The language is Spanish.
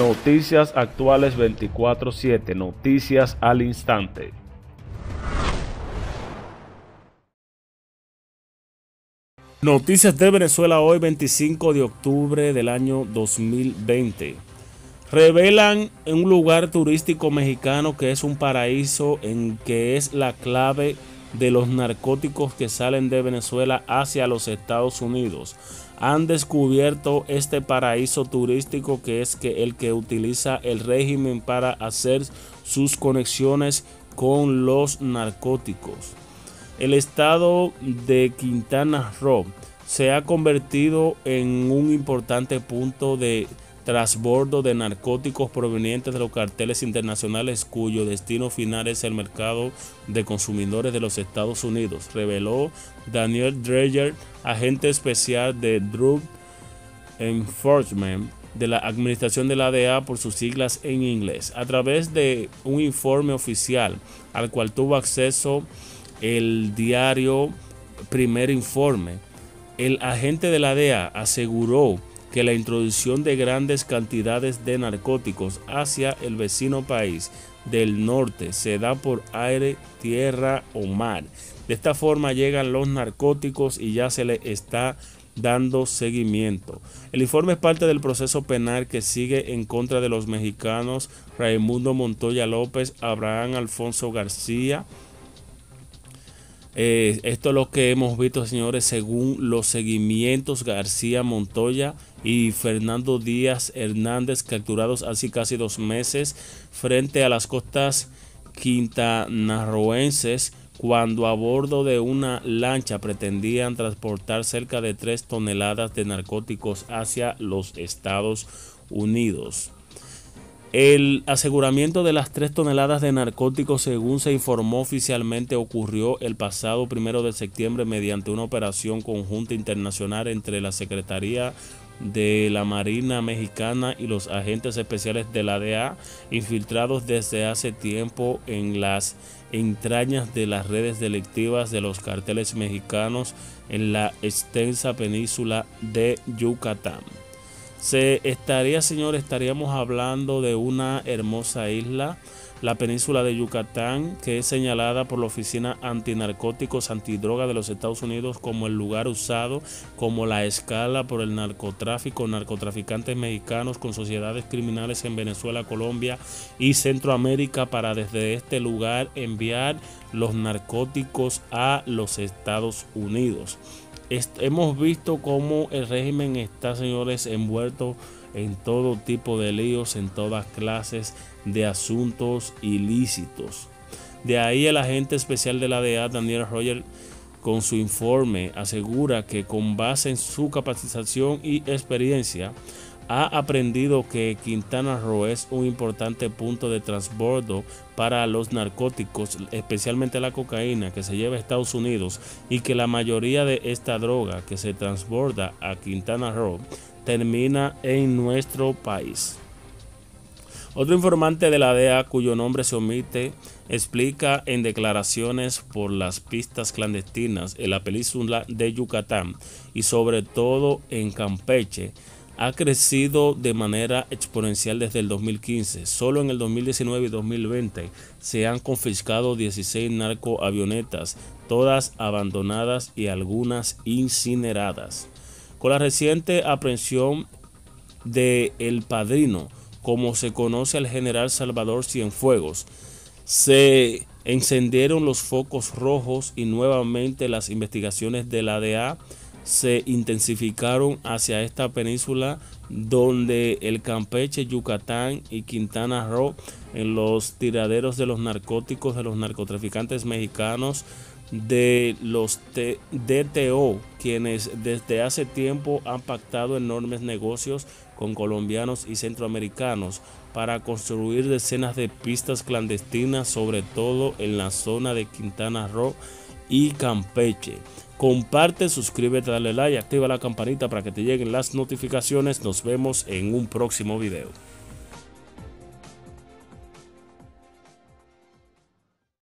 Noticias actuales 24/7, noticias al instante. Noticias de Venezuela hoy 25 de octubre del año 2020. Revelan un lugar turístico mexicano que es un paraíso en que es la clave de los narcóticos que salen de Venezuela hacia los Estados Unidos. Han descubierto este paraíso turístico que es que el que utiliza el régimen para hacer sus conexiones con los narcóticos. El estado de Quintana Roo se ha convertido en un importante punto de trasbordo de narcóticos provenientes de los carteles internacionales cuyo destino final es el mercado de consumidores de los Estados Unidos, reveló Daniel Dreyer, agente especial de Drug Enforcement de la Administración de la DEA por sus siglas en inglés, a través de un informe oficial al cual tuvo acceso el diario Primer Informe. El agente de la DEA aseguró que la introducción de grandes cantidades de narcóticos hacia el vecino país del norte se da por aire, tierra o mar. De esta forma llegan los narcóticos y ya se le está dando seguimiento. El informe es parte del proceso penal que sigue en contra de los mexicanos Raimundo Montoya López, Abraham Alfonso García, eh, esto es lo que hemos visto, señores, según los seguimientos García Montoya y Fernando Díaz Hernández, capturados hace casi dos meses frente a las costas quintanarroenses, cuando a bordo de una lancha pretendían transportar cerca de tres toneladas de narcóticos hacia los Estados Unidos. El aseguramiento de las tres toneladas de narcóticos, según se informó oficialmente, ocurrió el pasado primero de septiembre mediante una operación conjunta internacional entre la Secretaría de la Marina Mexicana y los agentes especiales de la DEA, infiltrados desde hace tiempo en las entrañas de las redes delictivas de los carteles mexicanos en la extensa península de Yucatán. Se estaría, señor, estaríamos hablando de una hermosa isla, la península de Yucatán, que es señalada por la Oficina Antinarcóticos Antidroga de los Estados Unidos como el lugar usado como la escala por el narcotráfico, narcotraficantes mexicanos con sociedades criminales en Venezuela, Colombia y Centroamérica para desde este lugar enviar los narcóticos a los Estados Unidos hemos visto cómo el régimen está, señores, envuelto en todo tipo de líos, en todas clases de asuntos ilícitos. De ahí el agente especial de la DEA, Daniel Roger, con su informe asegura que con base en su capacitación y experiencia, ha aprendido que Quintana Roo es un importante punto de transbordo para los narcóticos, especialmente la cocaína que se lleva a Estados Unidos y que la mayoría de esta droga que se transborda a Quintana Roo termina en nuestro país. Otro informante de la DEA cuyo nombre se omite explica en declaraciones por las pistas clandestinas en la península de Yucatán y sobre todo en Campeche ha crecido de manera exponencial desde el 2015. Solo en el 2019 y 2020 se han confiscado 16 narcoavionetas, todas abandonadas y algunas incineradas. Con la reciente aprehensión de El Padrino, como se conoce al general Salvador Cienfuegos, se encendieron los focos rojos y nuevamente las investigaciones de la DEA se intensificaron hacia esta península donde el Campeche, Yucatán y Quintana Roo en los tiraderos de los narcóticos de los narcotraficantes mexicanos de los DTO, quienes desde hace tiempo han pactado enormes negocios con colombianos y centroamericanos para construir decenas de pistas clandestinas, sobre todo en la zona de Quintana Roo y Campeche. Comparte, suscríbete, dale like, activa la campanita para que te lleguen las notificaciones. Nos vemos en un próximo video.